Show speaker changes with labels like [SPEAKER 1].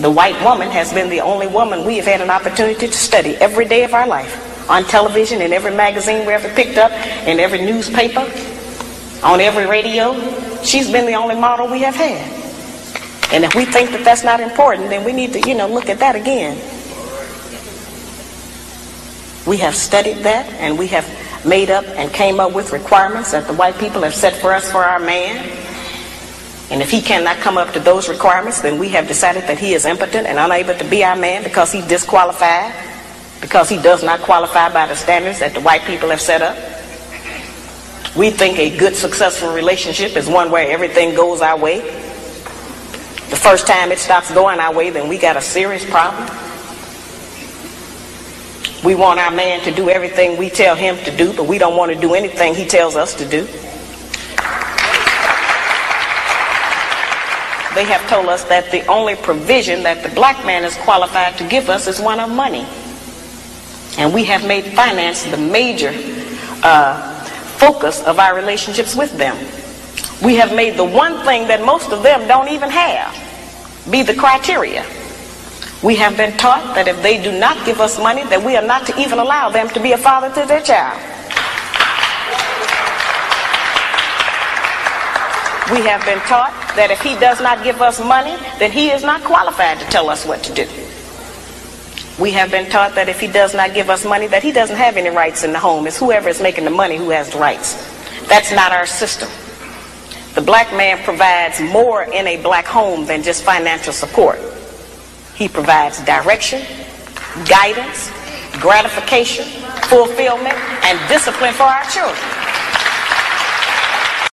[SPEAKER 1] The white woman has been the only woman we have had an opportunity to study every day of our life on television, in every magazine we ever picked up, in every newspaper, on every radio. She's been the only model we have had. And if we think that that's not important, then we need to, you know, look at that again. We have studied that and we have made up and came up with requirements that the white people have set for us for our man. And if he cannot come up to those requirements, then we have decided that he is impotent and unable to be our man because he's disqualified, because he does not qualify by the standards that the white people have set up. We think a good, successful relationship is one where everything goes our way. The first time it stops going our way, then we got a serious problem. We want our man to do everything we tell him to do, but we don't want to do anything he tells us to do. They have told us that the only provision that the black man is qualified to give us is one of money. And we have made finance the major uh, focus of our relationships with them. We have made the one thing that most of them don't even have be the criteria. We have been taught that if they do not give us money, that we are not to even allow them to be a father to their child. We have been taught that if he does not give us money, then he is not qualified to tell us what to do. We have been taught that if he does not give us money, that he doesn't have any rights in the home. It's whoever is making the money who has the rights. That's not our system. The black man provides more in a black home than just financial support. He provides direction, guidance, gratification, fulfillment, and discipline for our children.